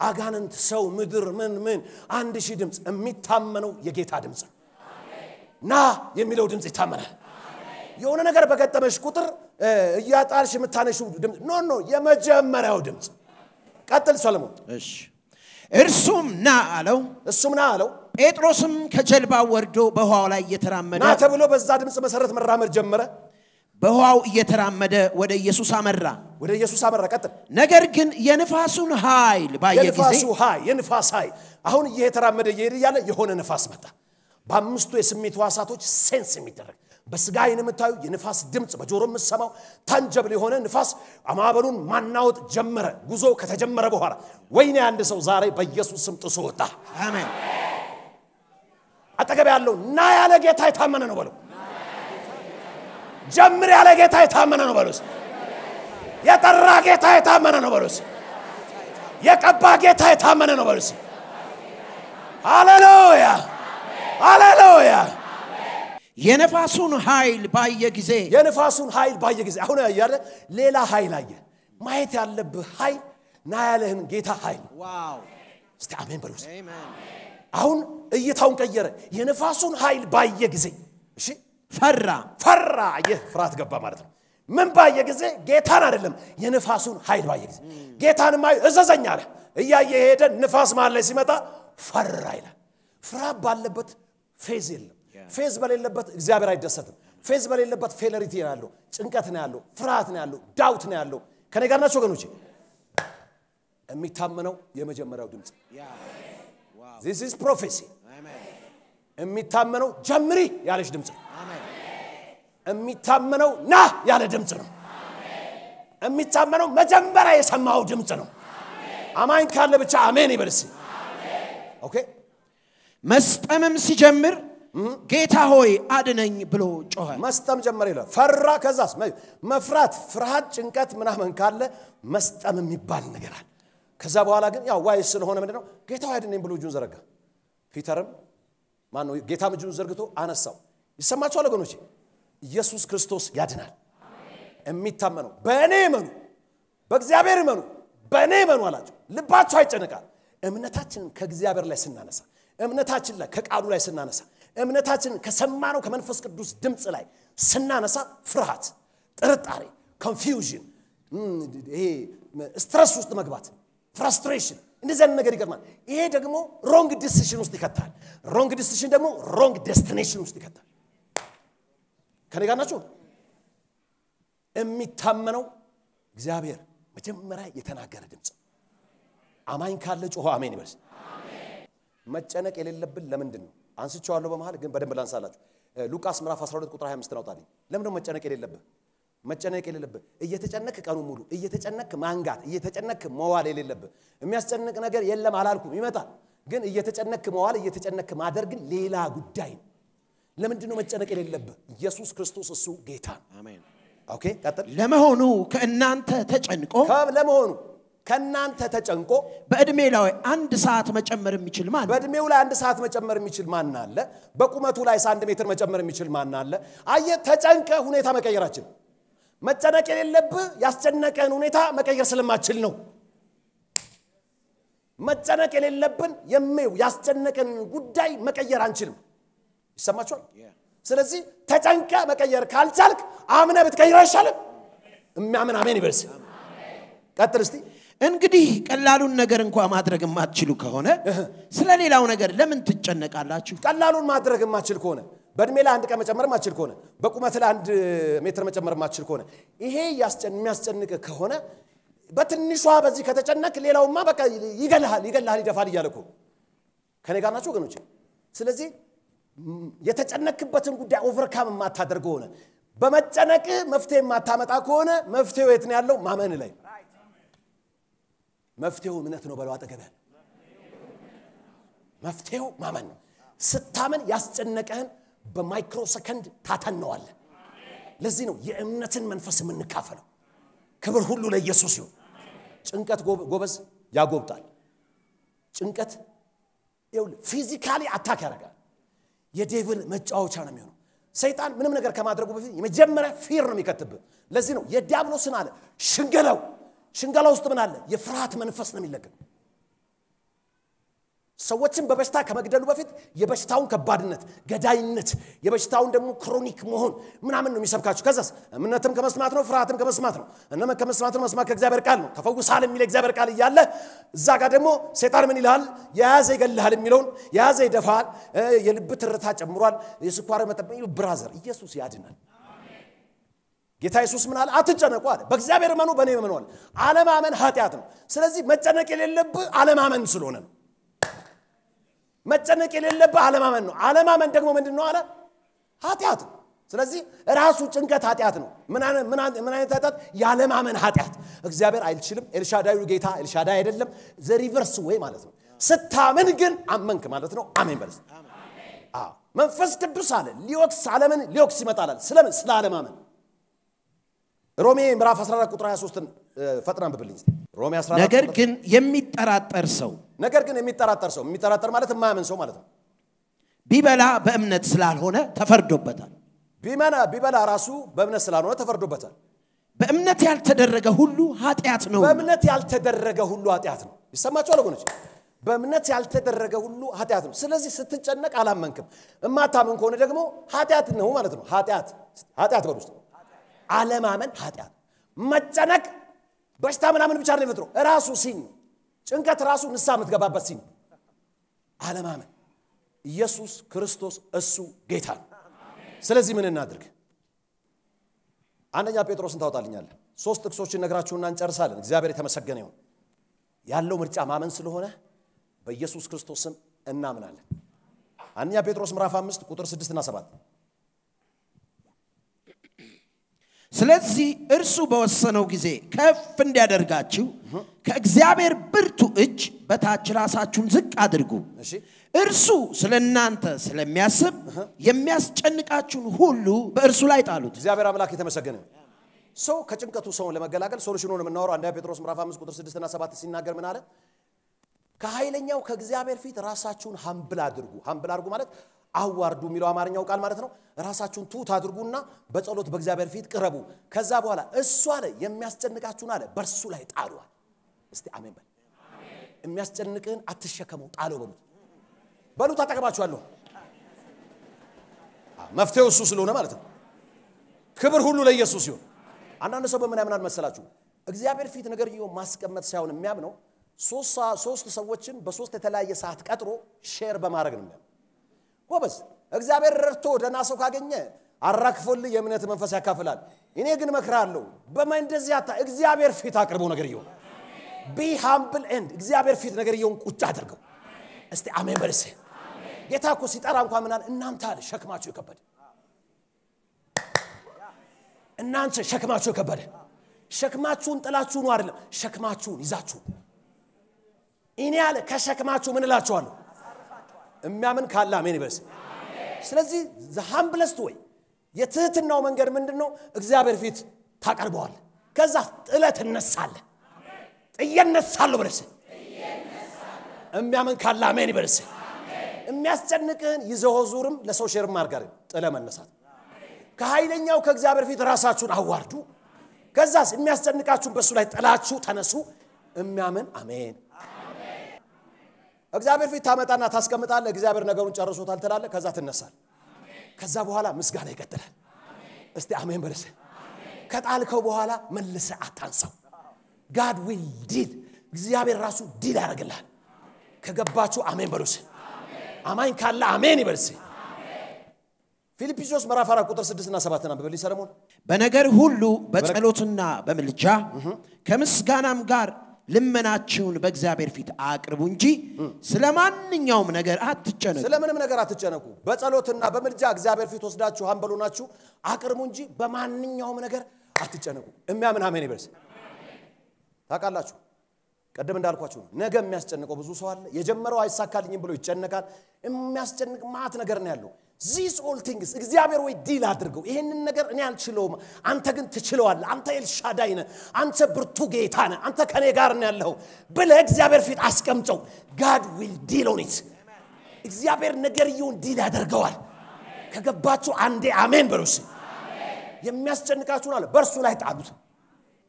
አጋንንት ሰው ምድር ምን ምን አንድ ሺህ ድምፅ የሚታመነው የጌታ ድምፅ ነው። ና የሚለው ድምፅ ይታመናል። የሆነ ነገር በገጠመሽ ቁጥር እ፣ እያጣልሽ የምታነሽው ድምፅ no no የመጀመሪያው ድምፅ ቀጥል ሰለሞን። እሺ። እርሱም ና አለው። እሱም ና አለው። ጴጥሮስም ከጀልባው ወርዶ በውሃው ላይ እየተራመደ ና ተብሎ በዛ ድምፅ መሰረት መራመድ ጀመረ። በውሃው እየተራመደ ወደ ኢየሱስ አመራ። ወደ ኢየሱስ አመራ። ቀጥል። ነገር ግን የንፋሱን ኃይል ባየ ጊዜ ሀይ የንፋስ ሀይ አሁን እየተራመደ እየሄደ እያለ የሆነ ንፋስ መጣ። በአምስቱ የስሜት ሕዋሳቶች sense የሚደረግ በስጋ አይን የምታዩ የንፋስ ድምፅ በጆሮ የምትሰማው ታንጀብል የሆነ ንፋስ ማዕበሉን ማናወጥ ጀመረ። ጉዞ ከተጀመረ በኋላ ወይኔ አንድ ሰው ዛሬ በኢየሱስ ስም ጥሶ ወጣ። አሜን። አጠገብ ያለው ና ያለ ጌታ የታመነ ነው በለው። ጀምር ያለ ጌታ የታመነ ነው በሉስ። የጠራ ጌታ የታመነ ነው በሉስ። የቀባ ጌታ የታመነ ነው በሉስ። ሃሌሉያ ሃሌሉያ። የነፋሱን ኃይል ባየ ጊዜ የንፋሱን ኃይል ባየ ጊዜ አሁን ያለ ሌላ ኃይል አየ። ማየት ያለብህ ኃይል ና ያለህን ጌታ ኃይል wow እስቲ አሜን በሉ አሁን እይታውን ቀየረ። የንፋሱን ኃይል ባየ ጊዜ እሺ ፈራ። ፈራ። አየህ ፍርሃት ገባ ማለት ነው። ምን ባየ ጊዜ? ጌታን አይደለም የንፋሱን ኃይል ባየ ጊዜ ጌታን ማ እዘዘኝ አለ። እያየ ሄደ። ንፋስ መሃል ላይ ሲመጣ ፈራ ይላል። ፍርሃት ባለበት faith የለም። faith በሌለበት እግዚአብሔር አይደሰትም። faith በሌለበት failure ነው ያለው፣ ጭንቀት ነው ያለው፣ ፍርሃት ነው ያለው፣ ዳውት ነው ያለው። ከኔ ጋር ናቸው ወገኖቼ። የሚታመነው የመጀመሪያው ድምፅ this is prophecy። የሚታመነው ጀምሪ ያለች ድምፅ ነው። የሚታመነው ና ያለ ድምፅ ነው። የሚታመነው መጀመሪያ የሰማው ድምፅ ነው። አማኝ ካለ ብቻ አሜን ይበልስ። okay መስጠምም ሲጀምር ጌታ ሆይ አድነኝ ብሎ ጮኸ። መስጠም ጀመረ ይላል። ፈራ። ከዛስ መፍራት፣ ፍርሃት፣ ጭንቀት ምናምን ካለ መስጠም የሚባል ነገር አለ። ከዛ በኋላ ግን ያው ዋይ ስለሆነ ምንድን ነው ጌታ ሆይ አድነኝ ብሎ እጁን ዘረጋ። ፒተርም ማን ነው ጌታም እጁን ዘርግቶ አነሳው። ይሰማችኋል ወገኖቼ? ኢየሱስ ክርስቶስ ያድናል። የሚታመነው በእኔ እመኑ፣ በእግዚአብሔር እመኑ፣ በእኔ እመኑ አላቸው። ልባችሁ አይጨነቅ አለ። እምነታችንን ከእግዚአብሔር ላይ ስናነሳ፣ እምነታችን ላይ ከቃሉ ላይ ስናነሳ፣ እምነታችንን ከሰማነው ከመንፈስ ቅዱስ ድምፅ ላይ ስናነሳ ፍርሃት፣ ጥርጣሬ፣ confusion፣ ይሄ stress ውስጥ መግባት፣ frustration እንደዚህ አይነት ነገር ይገጥማል። ይሄ ደግሞ wrong decision ውስጥ ይከታል። wrong decision ደግሞ wrong destination ውስጥ ይከታል። ከኔ ጋር ናቸው። የሚታመነው እግዚአብሔር መጀመሪያ የተናገረ ድምፅ አማኝ ካለ ጮሆ አሜን ይበልስ። መጨነቅ የሌለብን ለምንድን ነው? አንስቼዋለሁ በመሃል ግን በደንብ ላንሳላችሁ። ሉቃስ ምዕራፍ 12 ቁጥር 25 አውጣልኝ። ለምንድን ነው መጨነቅ የሌለብህ? መጨነቅ የሌለብህ እየተጨነክ ቀኑ ሙሉ እየተጨነክ ማንጋት እየተጨነክ መዋል የሌለብህ። የሚያስጨንቅ ነገር የለም አላልኩም፣ ይመጣል። ግን እየተጨነክ መዋል እየተጨነክ ማደር ግን ሌላ ጉዳይ ነው። ለምንድን ነው መጨነቅ የሌለብህ? ኢየሱስ ክርስቶስ እሱ ጌታ አሜን። okay ቀጥል። ለመሆኑ ከእናንተ ተጨንቆ ለመሆኑ ከእናንተ ተጨንቆ በዕድሜ ላይ አንድ ሰዓት መጨመር የሚችል ማን? በእድሜው ላይ አንድ ሰዓት መጨመር የሚችል ማን አለ? በቁመቱ ላይ አንድ ሜትር መጨመር የሚችል ማን አለ? አየህ፣ ተጨንቀ ሁኔታ መቀየራችን መጨነቅ የሌለብህ ያስጨነቀን ሁኔታ መቀየር ስለማችል ነው። መጨነቅ የሌለብን የሚው ያስጨነቀን ጉዳይ መቀየር አንችልም። ይሰማችኋል? ስለዚህ ተጨንቀ መቀየር ካልቻልክ አምነ ብትቀይር አይሻልም? የሚያምን አሜን ይበልስ። ቀጥል እስቲ። እንግዲህ ቀላሉን ነገር እንኳ ማድረግ የማትችሉ ከሆነ ስለ ሌላው ነገር ለምን ትጨነቃላችሁ? ቀላሉን ማድረግ የማችል ከሆነ በእድሜ ላይ አንድ ቀን መጨመር የማችል ከሆነ በቁመት ላይ አንድ ሜትር መጨመር የማችል ከሆነ ይሄ ያስጨን- የሚያስጨንቅ ከሆነ በትንሿ በዚህ ከተጨነቅ ሌላውማ በቃ ይገልሃል ይገልሃል ይደፋል እያለ ከኔ ጋር ናቸው ወገኖች። ስለዚህ የተጨነክበትን ጉዳይ ኦቨርካም የማታደርግ ከሆነ በመጨነቅ መፍትሄ የማታመጣ ከሆነ መፍትሄው የት ነው ያለው? ማመን ላይ መፍትሄው እምነት ነው በለው አጠገብ ያለ መፍትሄው ማመን ነው። ስታመን ያስጨነቀህን በማይክሮ ሰከንድ ታተነዋለህ። ለዚህ ነው የእምነትን መንፈስ የምንካፈለው። ክብር ሁሉ ለኢየሱስ ይሁን። ጭንቀት ጎበዝ ያጎብጣል። ጭንቀት physically attack ያደርጋል። የ devil መጫወቻ ነው የሚሆነው። ሰይጣን ምንም ነገር ከማድረጉ በፊት የመጀመሪያ fear ነው የሚከትብህ። ለዚህ ነው የዲያብሎስን አለ ሽንገላው ሽንገላ ውስጥ ምን አለ? የፍርሃት መንፈስ ነው የሚለቀቅ። ሰዎችን በበሽታ ከመግደሉ በፊት የበሽታውን ከባድነት፣ ገዳይነት፣ የበሽታውን ደግሞ chronic መሆን ምናምን ነው የሚሰብካችሁ። ከዛስ እምነትም ከመስማት ነው፣ ፍርሃትም ከመስማት ነው። እምነት ከመስማት ነው፣ መስማት ከእግዚአብሔር ቃል ነው። ተፈውሳል የሚል እግዚአብሔር ቃል እያለ እዛ ጋር ደግሞ ሴጣን ምን ይልሃል? የያዘ ይገልሃል የሚለውን የያዘ ይደፋል፣ የልብ ትርታ ጨምሯል፣ የስኳር መጠን brother፣ ኢየሱስ ያድናል። ጌታ ኢየሱስ ምን አለ? አትጨነቁ አለ። በእግዚአብሔር እመኑ፣ በእኔ እመኑ አለ። አለማመን ኃጢአት ነው። ስለዚህ መጨነቅ የሌለብህ አለማመን ስለሆነ ነው። መጨነቅ የሌለብህ አለማመን ነው። አለማመን ደግሞ ምንድን ነው አለ? ኃጢአት ስለዚህ ራሱ ጭንቀት ኃጢአት ነው። ምን አይነት ኃጢአት? ያለማመን ኃጢአት። እግዚአብሔር አይችልም። ኤልሻዳዩ ጌታ ኤልሻዳይ አይደለም። the reverse way ማለት ነው። ስታምን ግን አመንክ ማለት ነው። አሜን በለስ። መንፈስ ቅዱስ አለ ሊወቅስ ዓለምን ሊወቅስ ይመጣላል። ስለምን? ስለ አለማመን ሮሜ ምዕራፍ 14 ቁጥር 23ን ፈጥና አንብብልኝ። ሮሜ 14 ነገር ግን የሚጠራጠር ሰው ነገር ግን የሚጠራጠር ሰው የሚጠራጠር ማለት የማያምን ሰው ማለት ነው። ቢበላ በእምነት ስላልሆነ ተፈርዶበታል። ቢመና ቢበላ ራሱ በእምነት ስላልሆነ ተፈርዶበታል። በእምነት ያልተደረገ ሁሉ ኃጢአት ነው። በእምነት ያልተደረገ ሁሉ ኃጢአት ነው። ይሰማችኋል ወገኖች? በእምነት ያልተደረገ ሁሉ ኃጢአት ነው። ስለዚህ ስትጨነቅ አላመንክም። እማታምን ከሆነ ደግሞ ኃጢአት ነው ማለት ነው። ኃጢአት ኃጢአት በል ውስጥ አለማመን ኃጢአት፣ መጨነቅ በሽታ ምናምን ብቻ ነው የሚፈጥረው። ራሱ ሲን ጭንቀት ራሱ ንሳ የምትገባበት ሲን አለማመን። ኢየሱስ ክርስቶስ እሱ ጌታ ነው። ስለዚህ ምን እናድርግ? አንደኛ ጴጥሮስን ታወጣልኛለህ። ሶስት ጥቅሶችን ነግራችሁና እንጨርሳለን። እግዚአብሔር የተመሰገነ ይሁን። ያለው ምርጫ ማመን ስለሆነ በኢየሱስ ክርስቶስ ስም እናምናለን። አንደኛ ጴጥሮስ ምዕራፍ አምስት ቁጥር ስድስትና ሰባት ስለዚህ እርሱ በወሰነው ጊዜ ከፍ እንዲያደርጋችሁ ከእግዚአብሔር ብርቱ እጅ በታች ራሳችሁን ዝቅ አድርጉ። እርሱ ስለ እናንተ ስለሚያስብ የሚያስጨንቃችሁን ሁሉ በእርሱ ላይ ጣሉት። እግዚአብሔር አምላክ የተመሰገነ ሰው ከጭንቀቱ ሰውን ለመገላገል ሶሉሽኑን የምናወራው አንደኛ ጴጥሮስ ምዕራፍ 5 ቁጥር 6 እና 7 ሲናገር ምን አለ? ከኃይለኛው ከእግዚአብሔር ፊት ራሳችሁን humble አድርጉ። humble አድርጉ ማለት አዋርዱ የሚለው አማርኛው ቃል ማለት ነው። ራሳችሁን ትሑት አድርጉና በጸሎት በእግዚአብሔር ፊት ቅረቡ። ከዛ በኋላ እሱ አለ የሚያስጨንቃችሁን አለ በእርሱ ላይ ጣሉ። እስቲ አሜን በል። የሚያስጨንቅህን አትሸከመው፣ ጣለው በሉት። በሉት አጠገባችኋለሁ። መፍትሄው እሱ ስለሆነ ማለት ነው። ክብር ሁሉ ለኢየሱስ ይሁን። አንዳንድ ሰው በምን ያምናል መሰላችሁ? እግዚአብሔር ፊት ነገር ማስቀመጥ ሳይሆን የሚያምነው ሶስት ሰዎችን በሶስት የተለያየ ሰዓት ቀጥሮ ሼር በማድረግ ነው የሚያምነው። ጎበዝ። እግዚአብሔር ረድቶ ደህና ሰው ካገኘ አራክፎልህ የእምነት መንፈስ ያካፍላል። እኔ ግን እመክርሃለሁ በማ እንደዚህ አታ እግዚአብሔር ፊት አቅርቦ ነገር እየሆን ቢ ሃምብል ኤንድ እግዚአብሔር ፊት ነገር እየሆን ቁጭ አድርገው። እስቲ አሜን በልሴ። ጌታ እኮ ሲጠራ እንኳን ምናል እናንተ አለ ሸክማችሁ የከበደ። እናንተ ሸክማችሁ የከበደ። ሸክማችሁን ጥላችሁ ነው አይደለም፣ ሸክማችሁን ይዛችሁ እኔ አለ ከሸክማችሁ ምን እላችኋለሁ የሚያምን ካለ አሜን ይበልስ። ስለዚህ humbleness way የትህትናው መንገድ ምንድን ነው? እግዚአብሔር ፊት ታቀርበዋል። ከዛ ጥለት እነሳለህ። ጥዬ እነሳለሁ ብለስ የሚያምን ካለ አሜን ይበልስ። የሚያስጨንቅህን ይዘው ዙርም ለሰው share ም አድርጋር ጥለ መነሳት ከኃይለኛው ከእግዚአብሔር ፊት ራሳችሁን አዋርዱ። ከዛስ የሚያስጨንቃችሁን በእሱ ላይ ጥላችሁ ተነሱ። የሚያምን አሜን እግዚአብሔር ፊት ታመጣና ታስቀምጣለህ። እግዚአብሔር ነገሩን ጨርሶታል ትላለህ። ከዛ ትነሳል። ከዛ በኋላ ምስጋና ይቀጥላል። እስቲ አሜን በልስ። ከጣልከው በኋላ መልሰ አታንሳው። God will deal እግዚአብሔር ራሱ deal ያደርግልሃል። ከገባችሁ አሜን በሉስ። አማኝ ካለ አሜን ይበልስ። ፊልጵስዩስ ምዕራፍ አራት ቁጥር ስድስትና ሰባትን አንብበልኝ ሰለሞን። በነገር ሁሉ በጸሎትና በምልጃ ከምስጋናም ጋር ልመናችሁን በእግዚአብሔር ፊት አቅርቡ እንጂ ስለ ማንኛውም ነገር አትጨነቁ። ስለ ምንም ነገር አትጨነቁ። በጸሎትና በምልጃ እግዚአብሔር ፊት ወስዳችሁ አንበሉ ናችሁ አቅርቡ እንጂ በማንኛውም ነገር አትጨነቁ። የሚያምን አሜን ይበልስ። ታውቃላችሁ ቀደም እንዳልኳችሁ ነገ የሚያስጨንቀው ብዙ ሰው አለ። የጀመረው አይሳካልኝም ብሎ ይጨነቃል። የሚያስጨንቅ መዓት ነገር ነው ያለው። These all things እግዚአብሔር ሆይ deal አድርገው። ይሄንን ነገር እኔ አልችለውም፣ አንተ ግን ትችለዋለህ። አንተ ኤልሻዳይ ነህ፣ አንተ ብርቱ ጌታ ነህ፣ አንተ ከኔ ጋር ነው ያለኸው ብለህ እግዚአብሔር ፊት አስቀምጠው። God will deal on it። እግዚአብሔር ነገርየውን deal ያደርገዋል። ከገባችሁ አንዴ አሜን በሉስ። የሚያስጨንቃችሁን አለ በእርሱ ላይ ጣሉት።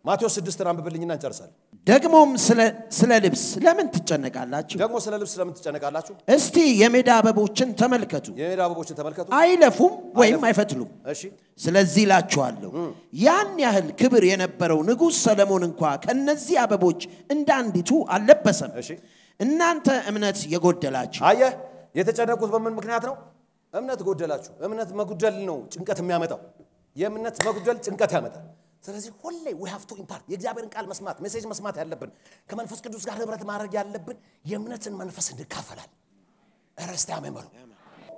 ማቴዎስ ስድስትን አንብብልኝና እንጨርሳለን። ደግሞም ስለ- ልብስ ለምን ትጨነቃላችሁ? ደግሞ ስለ ልብስ ለምን ትጨነቃላችሁ? እስቲ የሜዳ አበቦችን ተመልከቱ። የሜዳ አበቦችን ተመልከቱ። አይለፉም ወይም አይፈትሉም። እሺ ስለዚህ እላችኋለሁ ያን ያህል ክብር የነበረው ንጉሥ ሰለሞን እንኳ ከነዚህ አበቦች እንደ አንዲቱ አልለበሰም። እሺ እናንተ እምነት የጎደላችሁ አየህ፣ የተጨነቁት በምን ምክንያት ነው? እምነት ጎደላችሁ። እምነት መጉደል ነው ጭንቀት የሚያመጣው። የእምነት መጉደል ጭንቀት ያመጣል። ስለዚህ ሁሌ we have to impart የእግዚአብሔርን ቃል መስማት message መስማት ያለብን ከመንፈስ ቅዱስ ጋር ህብረት ማድረግ ያለብን የእምነትን መንፈስ እንካፈላል። እስቲ አሜን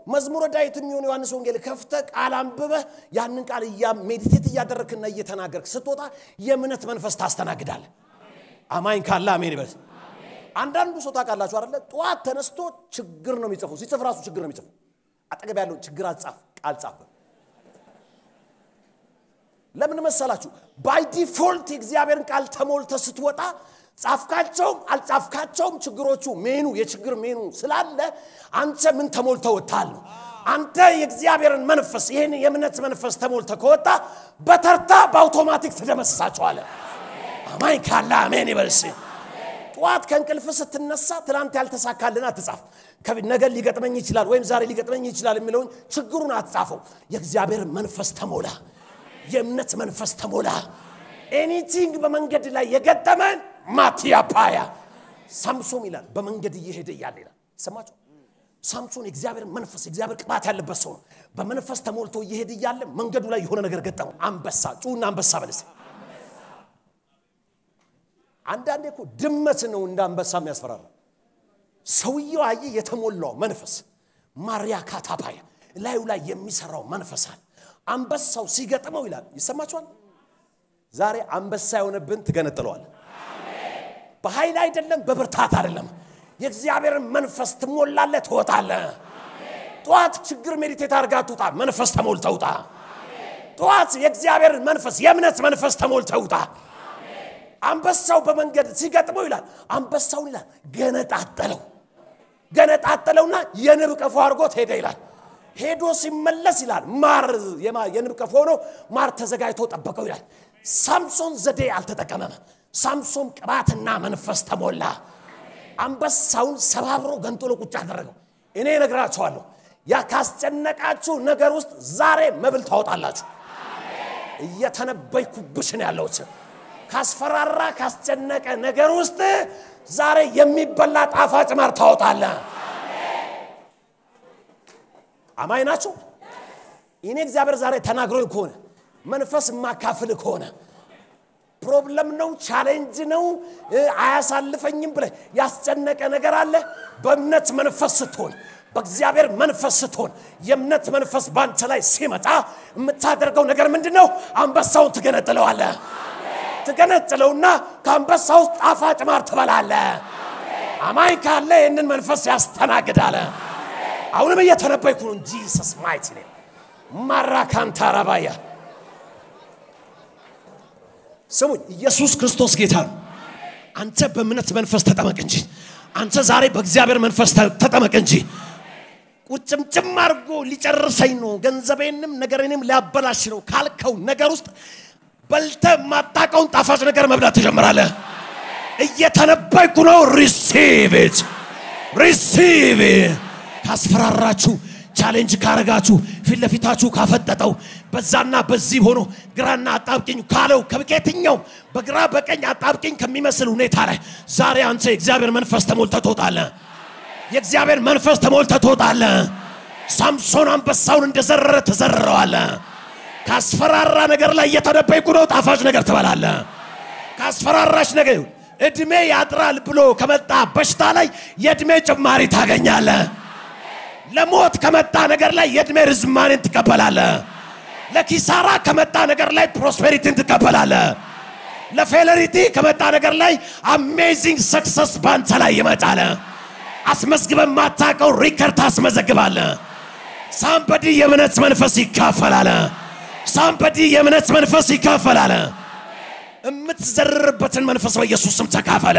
መዝሙረ ዳዊት የሚሆን ዮሐንስ ወንጌል ከፍተ ቃል አንብበህ ያንን ቃል meditate እያደረግክና እየተናገርክ ስትወጣ የእምነት መንፈስ ታስተናግዳለህ። አማኝ ካለ አሜን ይበል። አንዳንዱ ሰው ታውቃላችሁ አይደለ? ጠዋት ተነስቶ ችግር ነው የሚጽፈው። ሲጽፍ ራሱ ችግር ነው የሚጽፈው። አጠገብ ያለው ችግር አትጻፍ ቃል ጻፍ። ለምን መሰላችሁ? By default የእግዚአብሔርን ቃል ተሞልተ ስትወጣ ጻፍካቸውም አልጻፍካቸውም ችግሮቹ ሜኑ የችግር ሜኑ ስላለ አንተ ምን ተሞልተ ወጥታል አንተ የእግዚአብሔርን መንፈስ ይህን የእምነት መንፈስ ተሞልተ ከወጣ በተርታ በአውቶማቲክ ትደመስሳቸዋለህ። አማኝ ካለ አሜን ይበልስ። ጠዋት ከእንቅልፍ ስትነሳ ትናንት ያልተሳካልን አትጻፍ። ነገ ሊገጥመኝ ይችላል ወይም ዛሬ ሊገጥመኝ ይችላል የሚለውን ችግሩን አትጻፈው። የእግዚአብሔር መንፈስ ተሞላ፣ የእምነት መንፈስ ተሞላ። ኤኒቲንግ በመንገድ ላይ የገጠመን ማቲያ ፓያ ሳምሶም ይላል በመንገድ እየሄደ እያለ ይላል ሰማቸው። ሳምሶን የእግዚአብሔር መንፈስ የእግዚአብሔር ቅባት ያለበት ሰው ነው። በመንፈስ ተሞልቶ እየሄደ እያለ መንገዱ ላይ የሆነ ነገር ገጠመው። አንበሳ ጩና አንበሳ በለስ አንዳንዴ እኮ ድመት ነው እንደ አንበሳ የሚያስፈራራ። ሰውየው አየ የተሞላው መንፈስ ማሪያ ካታፓያ ላዩ ላይ የሚሰራው መንፈስ አለ። አንበሳው ሲገጥመው ይላል ይሰማችኋል። ዛሬ አንበሳ የሆነብን ትገነጥለዋል። በኃይል አይደለም፣ በብርታት አይደለም። የእግዚአብሔርን መንፈስ ትሞላለ፣ ትወጣለ። ጠዋት ችግር ሜዲቴት አድርጋ ትውጣ፣ መንፈስ ተሞልተ ውጣ። ጠዋት የእግዚአብሔርን መንፈስ የእምነት መንፈስ ተሞልተ ውጣ። አንበሳው በመንገድ ሲገጥመው ይላል አንበሳውን ይላል ገነጣጠለው ገነጣጠለውና የንብ ቀፎ አድርጎት ሄደ ይላል ሄዶ ሲመለስ ይላል ማር የንብ ቀፎ ሆኖ ማር ተዘጋጅቶ ጠበቀው ይላል። ሳምሶን ዘዴ አልተጠቀመም። ሳምሶን ቅባትና መንፈስ ተሞላ። አንበሳውን ሰባብሮ ገንጥሎ ቁጭ አደረገው። እኔ እነግራችኋለሁ ያ ካስጨነቃችሁ ነገር ውስጥ ዛሬ መብል ታወጣላችሁ። እየተነበይኩብሽ ነው ያለሁት። ካስፈራራ ካስጨነቀ ነገር ውስጥ ዛሬ የሚበላ ጣፋጭ ማር ታወጣለ አማኝ ናችሁ? እኔ እግዚአብሔር ዛሬ ተናግሮኝ ከሆነ መንፈስ የማካፍል ከሆነ problem ነው challenge ነው አያሳልፈኝም ብለ ያስጨነቀ ነገር አለ? በእምነት መንፈስ ስትሆን በእግዚአብሔር መንፈስ ስትሆን የእምነት መንፈስ ባንተ ላይ ሲመጣ የምታደርገው ነገር ምንድን ነው አንበሳውን ትገነጥለዋለ ትገነጥለውና ከአንበሳ ውስጥ ጣፋጭ ማር ትበላለ አማኝ ካለ ይህንን መንፈስ ያስተናግዳለ አሁንም እየተነበይኩ ነው። Jesus mighty name ማራካንታ ረባያ ስሙኝ ኢየሱስ ክርስቶስ ጌታ ነው። አንተ በእምነት መንፈስ ተጠመቅ እንጂ አንተ ዛሬ በእግዚአብሔር መንፈስ ተጠመቅ እንጂ። ቁጭምጭም አድርጎ ሊጨርሰኝ ነው ገንዘቤንም ነገሬንም ሊያበላሽ ነው ካልከው ነገር ውስጥ በልተ የማታውቀውን ጣፋጭ ነገር መብላት ትጀምራለህ። እየተነበይኩ ነው። Receive it receive ካስፈራራችሁ challenge ካረጋችሁ ፊት ለፊታችሁ ካፈጠጠው በዛና በዚህ ሆኖ ግራና አጣብቂኝ ካለው ከየትኛው በግራ በቀኝ አጣብቂኝ ከሚመስል ሁኔታ ላይ ዛሬ አንተ የእግዚአብሔር መንፈስ ተሞልተ ትወጣለህ። የእግዚአብሔር መንፈስ ተሞልተ ትወጣለህ። ሳምሶን አንበሳውን እንደዘረረ ትዘርረዋለህ ካስፈራራ ነገር ላይ እየተደበይኩ ነው ጣፋጭ ነገር ትበላለህ። ካስፈራራሽ ነገር እድሜ ያጥራል ብሎ ከመጣ በሽታ ላይ የእድሜ ጭማሪ ታገኛለህ ለሞት ከመጣ ነገር ላይ የእድሜ ርዝማኔን ትቀበላለህ። ለኪሳራ ከመጣ ነገር ላይ prosperity ን ትቀበላለህ። ለ failure ከመጣ ነገር ላይ amazing success ባንተ ላይ ይመጣል። አስመዝግበ የማታውቀው record ታስመዘግባለህ። Somebody የእምነት መንፈስ ይካፈላል። Somebody የእምነት መንፈስ ይካፈላል። የምትዘርርበትን መንፈስ በኢየሱስ ስም ተካፈለ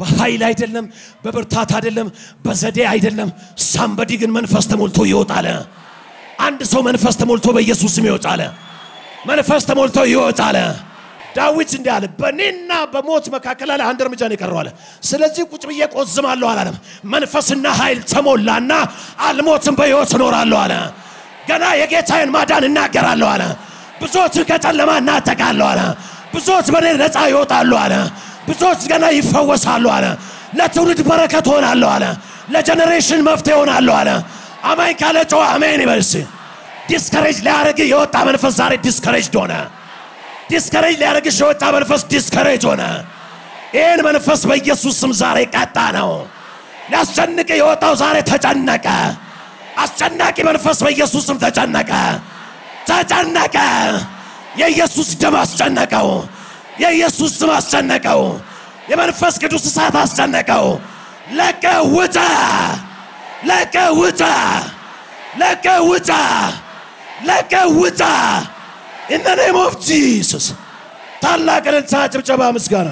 በኃይል አይደለም በብርታት አይደለም በዘዴ አይደለም ሳምበዲ ግን መንፈስ ተሞልቶ ይወጣለ አንድ ሰው መንፈስ ተሞልቶ በኢየሱስ ስም ይወጣለ መንፈስ ተሞልቶ ይወጣለ ዳዊት እንዲህ አለ፣ በእኔና በሞት መካከል አለ አንድ እርምጃ ነው የቀረው አለ። ስለዚህ ቁጭ ብዬ ቆዝማለሁ አላለም። መንፈስና ኃይል ተሞላና አልሞትም በሕይወት እኖራለሁ አለ። ገና የጌታዬን ማዳን እናገራለሁ አለ። ብዙዎችን ከጨለማ እናጠቃለሁ አለ። ብዙዎች በእኔ ነፃ ይወጣሉ አለ። ብዙዎች ገና ይፈወሳሉ አለ። ለትውልድ በረከት ሆናለሁ አለ። ለ generation መፍትሄ ሆናለሁ አለ። አማኝ ካለ ጨዋ አሜን ይበልስ። Discourage ሊያደርግ የወጣ መንፈስ ዛሬ discourage ሆነ። Discourage ሊያደርግሽ የወጣ መንፈስ discourage ሆነ። ይህን መንፈስ በኢየሱስ ስም ዛሬ ቀጣ ነው። ሊያስጨንቅ የወጣው ዛሬ ተጨነቀ። አስጨናቂ መንፈስ በኢየሱስ ስም ተጨነቀ፣ ተጨነቀ። የኢየሱስ ደም አስጨነቀው። የኢየሱስ ስም አስጨነቀው። የመንፈስ ቅዱስ እሳት አስጨነቀው። ለቀ ውጣ፣ ለቀ ውጣ፣ ለቀ ውጣ፣ ለቀ ውጣ። Name of Jesus ታላቅ ጭብጨባ፣ ምስጋና